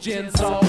Gin, all.